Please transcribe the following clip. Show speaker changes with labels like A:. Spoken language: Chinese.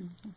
A: 嗯